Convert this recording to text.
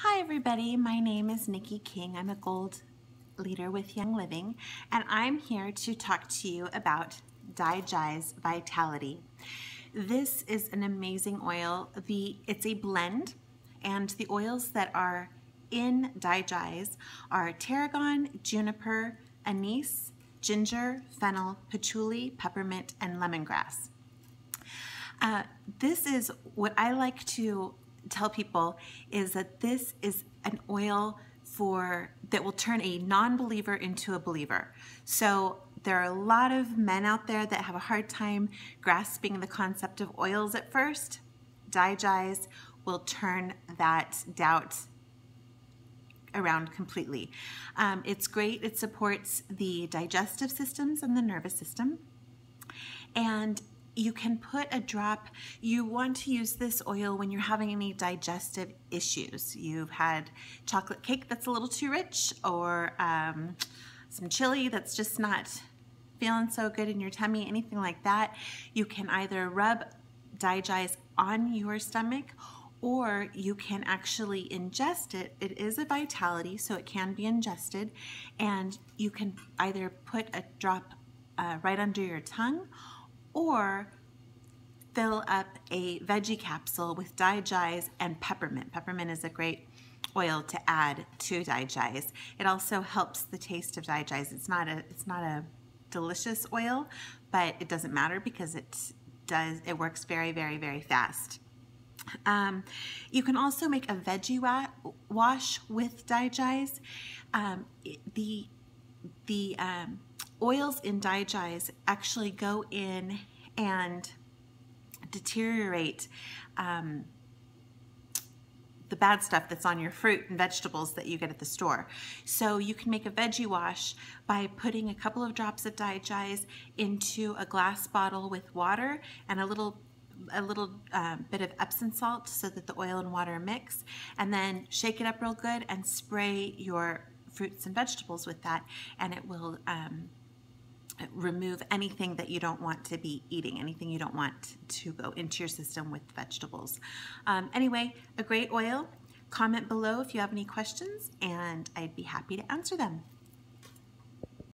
Hi everybody, my name is Nikki King. I'm a gold leader with Young Living and I'm here to talk to you about DiGize Vitality. This is an amazing oil. The It's a blend and the oils that are in DiGize are tarragon, juniper, anise, ginger, fennel, patchouli, peppermint, and lemongrass. Uh, this is what I like to tell people is that this is an oil for that will turn a non-believer into a believer. So there are a lot of men out there that have a hard time grasping the concept of oils at first. DiGize will turn that doubt around completely. Um, it's great. It supports the digestive systems and the nervous system. And you can put a drop, you want to use this oil when you're having any digestive issues. You've had chocolate cake that's a little too rich or um, some chili that's just not feeling so good in your tummy, anything like that. You can either rub DiGize on your stomach or you can actually ingest it. It is a vitality, so it can be ingested, and you can either put a drop uh, right under your tongue or fill up a veggie capsule with DiGize and peppermint. Peppermint is a great oil to add to DiGize. It also helps the taste of DiGize. It's not a it's not a delicious oil, but it doesn't matter because it does it works very very very fast. Um, you can also make a veggie wa wash with DiGize. Um, the the um, oils in DiGize actually go in and deteriorate um, the bad stuff that's on your fruit and vegetables that you get at the store. So you can make a veggie wash by putting a couple of drops of DiGize into a glass bottle with water and a little a little uh, bit of Epsom salt so that the oil and water mix and then shake it up real good and spray your fruits and vegetables with that and it will um, remove anything that you don't want to be eating, anything you don't want to go into your system with vegetables. Um, anyway, a great oil. Comment below if you have any questions and I'd be happy to answer them.